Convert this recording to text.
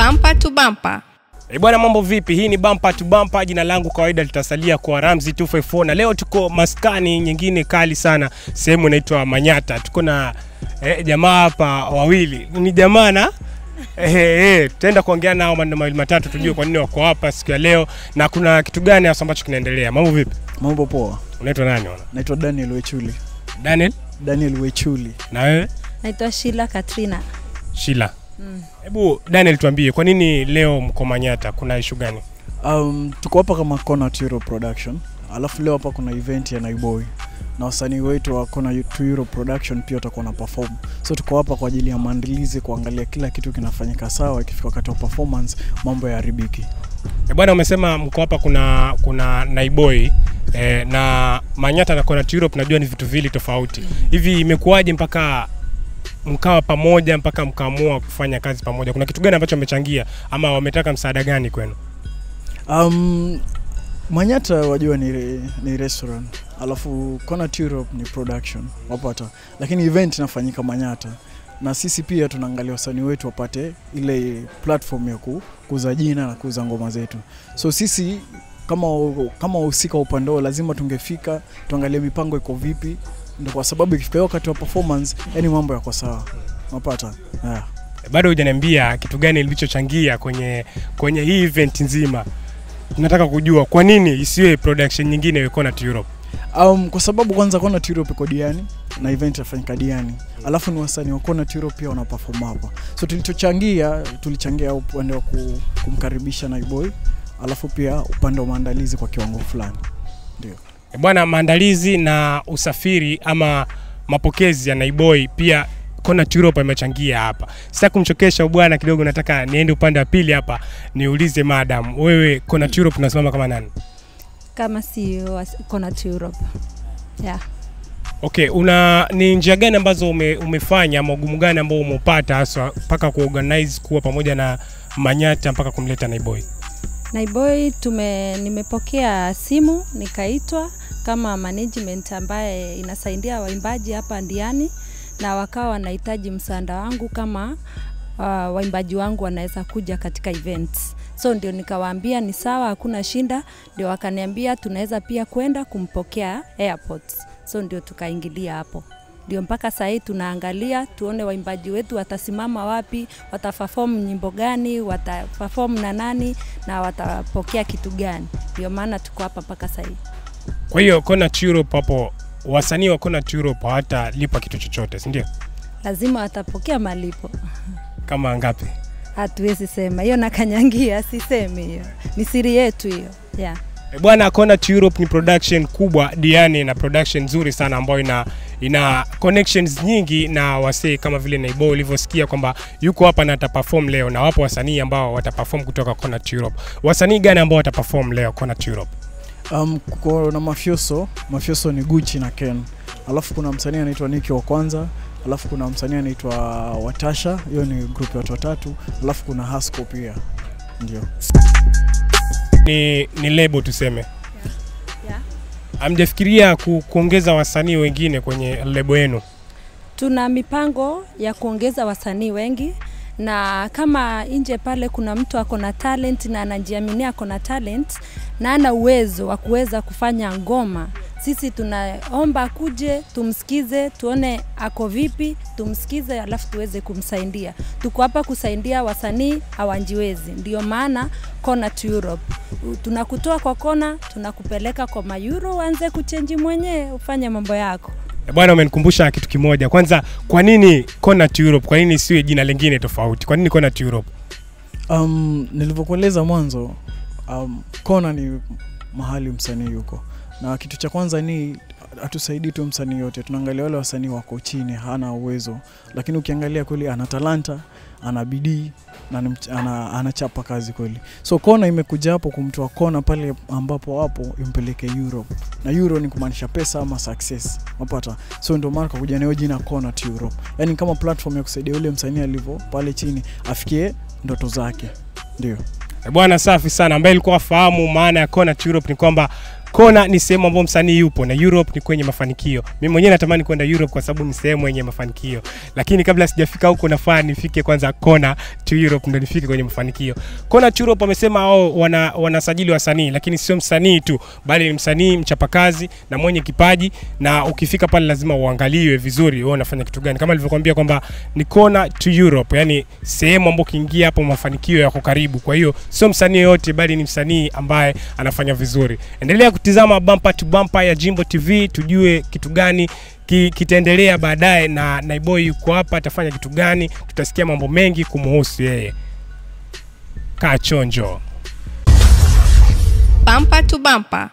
bampa to bampa. E bwana, mambo vipi? Hii ni bumper to bumper. Jina langu kawaida litasalia kwa Ramzi 254 na leo tuko maskani nyingine kali sana, sehemu inaitwa Manyata. Tuko na eh, jamaa hapa wawili, ni jamaa na eh, eh, tutaenda kuongea nao maneno mawili matatu, tujue kwa nini wako hapa siku ya leo na kuna kitu gani hasa ambacho kinaendelea. Mambo vipi? Mambo poa, Unaitwa nani? Wana? naitwa Daniel Wechuli. Daniel, Daniel Wechuli. na wewe Naitwa Sheila Katrina. Shila. Hebu Daniel, tuambie kwa nini leo mko Manyata, kuna ishu gani? Um, tuko hapa kama Kona to Euro Production, alafu leo hapa kuna event ya Naiboy na wasanii wetu wa Kona to Euro Production pia watakuwa na perform, so tuko hapa kwa ajili ya maandalizi, kuangalia kila kitu kinafanyika sawa, ikifika wakati wa performance mambo ya haribiki. E bwana, umesema mko hapa kuna kuna Naiboy eh, na Manyata na Kona Europe, najua ni vitu vili tofauti. Hivi imekuwaje mpaka mkawa pamoja mpaka mkaamua kufanya kazi pamoja? Kuna kitu gani ambacho wamechangia ama wametaka msaada gani kwenu? Um, Manyata wajua ni, ni restaurant alafu Kona Europe ni production wapata, lakini event inafanyika Manyata na sisi pia tunaangalia wasanii wetu wapate ile platform ya kuuza jina na kuuza ngoma zetu. So sisi kama kama wahusika wa upande lazima tungefika tuangalie mipango iko vipi, ndio kwa sababu ikifika wakati wa performance, yani mambo yako sawa, unapata yeah. Bado hujaniambia kitu gani ilichochangia kwenye kwenye hii event nzima. Nataka kujua kwa nini isiwe production nyingine iwe Kona Europe. Um, kwa sababu kwanza Connaught Europe iko Diani na event yafanyika Diani, alafu ni wasanii wa Connaught Europe pia wana perform hapa, so tulichochangia tulichangia upande wa ku- kumkaribisha Naiboy, alafu pia upande wa maandalizi kwa kiwango fulani ndio. Bwana, maandalizi na usafiri ama mapokezi ya Naiboi pia Kona Europe imechangia hapa. Sitaki kumchokesha bwana kidogo, nataka niende upande wa pili hapa niulize madam, wewe Kona Europe unasimama kama nani? Kama CEO Kona Europe. Yeah. Okay, una ni njia gani ambazo ume, umefanya ama ugumu gani ambao umeupata hasa mpaka kuorganize kuwa pamoja na Manyata mpaka kumleta Naiboy? Naiboy tume nimepokea simu nikaitwa kama management ambaye inasaidia waimbaji hapa Ndiani na wakawa wanahitaji msaada wangu kama uh, waimbaji wangu wanaweza kuja katika events. So ndio nikawaambia ni sawa, hakuna shinda. Ndio wakaniambia tunaweza pia kwenda kumpokea airport. So ndio tukaingilia hapo ndio mpaka saa hii tunaangalia tuone waimbaji wetu watasimama wapi, wataperform nyimbo gani, wataperform na nani na watapokea kitu gani. Ndio maana tuko hapa mpaka saa hii. Kwa hiyo Kona Europe hapo wasanii wa Kona Europe hawatalipa kitu chochote, si ndio? Lazima watapokea malipo. Kama ngapi? Hatuwezi sema hiyo, nakanyangia, sisemi hiyo, ni siri yetu hiyo yeah. E bwana, Kona Europe ni production kubwa Diani na production nzuri sana ambayo ina ina connections nyingi na wasee kama vile Naibo ulivyosikia kwamba yuko hapa na ataperform leo, na wapo wasanii ambao wataperform kutoka Kona Europe. Wasanii gani ambao wataperform leo Kona Europe? Um, kuna mafioso, mafioso ni Gucci na Ken, alafu kuna msanii anaitwa Niki wa kwanza, alafu kuna msanii anaitwa Watasha, hiyo ni group ya watu watatu, alafu kuna Hasco pia ndio. Ni, ni lebo tuseme. Ku, kuongeza wasanii wengine kwenye lebo yenu? Tuna mipango ya kuongeza wasanii wengi na kama nje pale kuna mtu ako na talent na anajiaminia ako na talent na ana uwezo wa kuweza kufanya ngoma, sisi tunaomba kuje tumsikize, tuone ako vipi, tumsikize, alafu tuweze kumsaidia. Tuko hapa kusaidia wasanii hawajiwezi, ndio maana Kona to Europe tunakutoa kwa kona, tunakupeleka kwa mayuro, uanze kuchenji mwenyewe, ufanye mambo yako. E bwana, umenikumbusha kitu kimoja. Kwanza, kwa nini Kona to Europe? Kwa nini siwe jina lingine tofauti? Kwa nini Kona to Europe? Um, nilivyokueleza mwanzo um, Kona ni mahali msanii yuko, na kitu cha kwanza ni hatusaidii tu msanii yote, tunaangalia wale wasanii wako chini, hana uwezo, lakini ukiangalia kweli ana talanta, ana bidii na ana, anachapa kazi kweli. So Kona imekuja hapo kumtoa Kona pale ambapo wapo impeleke Europe, na Euro ni kumaanisha pesa ama success, unapata. So ndio maana kakuja nayo jina Kona to Europe, yani kama platform ya kusaidia yule msanii alivyo pale chini afikie ndoto zake, ndio. Bwana, safi sana. Ambaye ilikuwa afahamu maana ya Kona Europe ni kwamba Kona ni sehemu ambayo msanii yupo na Europe ni kwenye mafanikio. Mimi mwenyewe natamani kwenda Europe kwa sababu ni sehemu yenye mafanikio, lakini kabla sijafika huko nafaa nifike kwanza Kona to Europe ndio nifike kwenye mafanikio. Kona to Europe wamesema wao wana, wanasajili wasanii, lakini sio msanii tu, bali ni msanii mchapakazi na mwenye kipaji, na ukifika pale lazima uangaliwe vizuri wewe unafanya kitu gani, kama nilivyokuambia kwamba ni Kona to Europe, yani sehemu ambayo ukiingia hapo mafanikio yako karibu. Kwa hiyo sio msanii yote, bali ni msanii ambaye anafanya vizuri. Endelea kutizama Bumper to Bumper ya Jimbo TV tujue kitu gani ki, kitaendelea baadaye, na Naiboy yuko hapa, atafanya kitu gani? Tutasikia mambo mengi kumuhusu yeye. Kaa chonjo. Bumper to bumper.